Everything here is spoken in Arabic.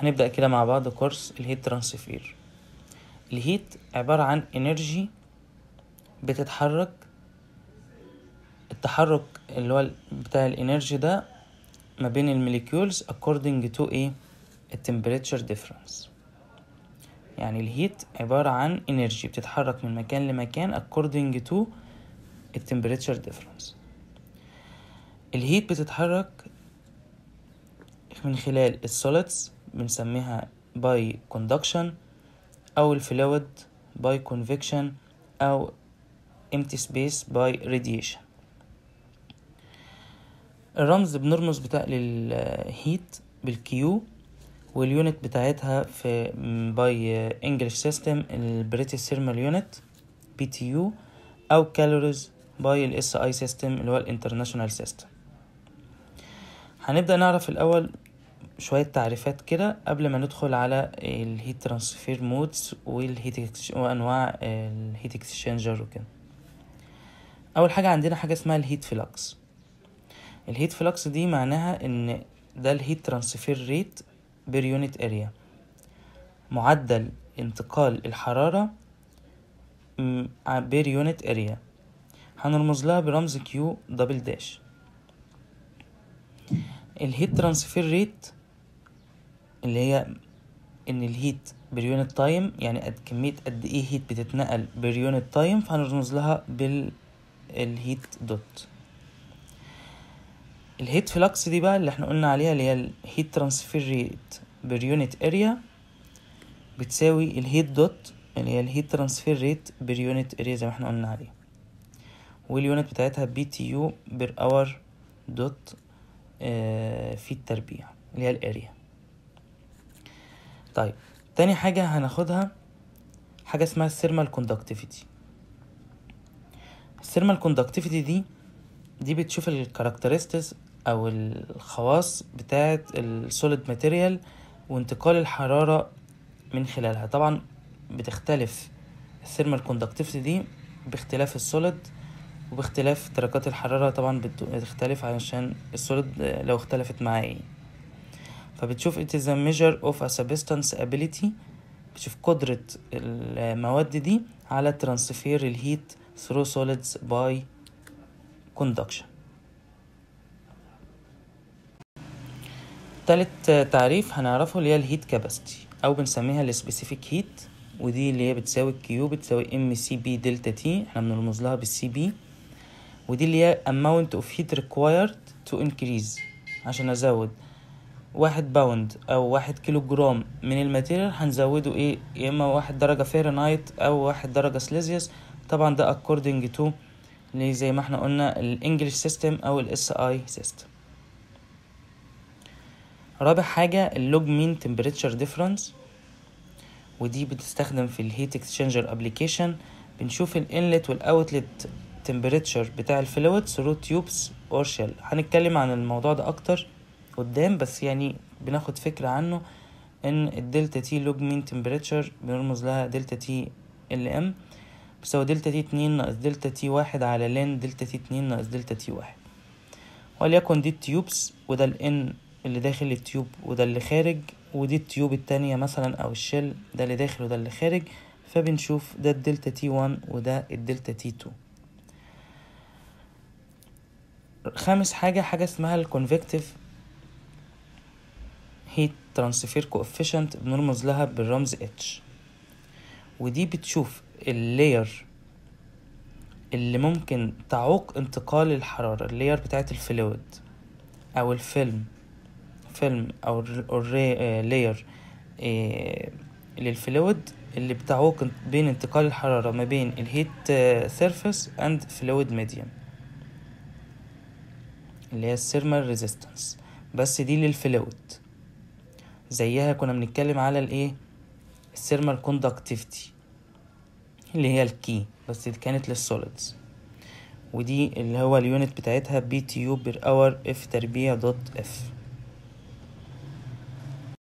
هنبدأ كده مع بعض كورس ال heat transfer. ال heat عبارة عن energy بتتحرك التحرك اللي هو بتاع ال energy ده ما بين ال molecules according to إيه ال temperature difference. يعني ال heat عبارة عن energy بتتحرك من مكان لمكان according to ال temperature difference. ال heat بتتحرك من خلال ال solids بنسميها by conduction أو ال fluid by convection أو empty space by radiation. الرمز بنرمز بتاع لل heat بال Q وال unit بتاعتها في by English system ال British thermal unit BTU أو calories by ال SI system اللي هو ال international system هنبدأ نعرف الأول شوية تعريفات كده قبل ما ندخل على ال heat transfer modes وال heat وأنواع ال heat exchanger وكده. أول حاجة عندنا حاجة اسمها ال heat flux ال heat flux دي معناها إن ده ال heat transfer rate per unit area معدل انتقال الحرارة per unit area هنرمز لها برمز Q double dash ال heat transfer rate اللي هي إن ال heat per unit time يعني قد كمية قد إيه heat بتتنقل per unit time فهنرمز لها بال heat dot ال heat flux دي بقى اللي إحنا قلنا عليها اللي هي ال heat transfer rate per unit area بتساوي ال heat dot اللي هي ال heat transfer rate per unit area زي ما إحنا قلنا عليه وال unit بتاعتها BTU per hour dot feet تربيع اللي هي ال area طيب تاني حاجة هناخدها حاجة اسمها ال thermal conductivity. ال thermal conductivity دي دي بتشوف ال characteristics أو الخواص بتاعه ال solid material وانتقال الحرارة من خلالها. طبعا بتختلف. ال thermal conductivity دي باختلاف ال solid وباختلاف درجات الحرارة طبعا بتختلف علشان ال solid لو اختلفت معاه إيه فبتشوف it is a measure of a substance ability. بتشوف قدرة المواد دي على transfer ال heat through solids by conduction. تالت تعريف هنعرفه اللي هي ال heat capacity أو بنسميها ال specific heat ودي اللي هي بتساوي Q بتساوي m Cp delta T إحنا بنرمز لها بال Cp ودي اللي هي amount of heat required to increase عشان أزود. واحد pound أو واحد كيلو جرام من ال material هنزوده إيه؟ يا إما واحد درجة Fahrenheit أو واحد درجة سليزيوس طبعا ده according to زي ما إحنا قلنا ال English system أو ال SI system رابع حاجة ال log mean temperature difference ودي بتستخدم في ال heat exchanger application بنشوف ال inlet وال outlet temperature بتاع ال fluid through tubes or shell هنتكلم عن الموضوع ده أكتر قدام بس يعني بناخد فكرة عنه إن ال delta T log mean temperature بنرمز لها delta T LM بيساوي delta T اتنين ناقص delta T واحد على ln delta T اتنين ناقص delta T واحد. وليكن دي ال tubes وده ال in اللي داخل ال tube وده اللي خارج ودي ال tube التانية مثلا أو ال shell ده اللي داخل وده اللي خارج. فبنشوف ده ال delta T one وده ال delta T two خامس حاجة حاجة اسمها ال convective heat transfer coefficient بنرمز لها بالرمز H ودي بتشوف ال layer اللي ممكن تعوق انتقال الحرارة اللاير بتاعت الفلويد أو الفيلم فيلم أو لاير للفلويد اللي بتعوق بين انتقال الحرارة ما بين ال heat surface and fluid medium اللي هي ال thermal resistance بس دي لل fluid. زيها كنا بنتكلم على الايه؟ ال thermal conductivity اللي هي ال K بس دي كانت لل solids ودي اللي هو ال unit بتاعتها BTU per hour F تربيع dot F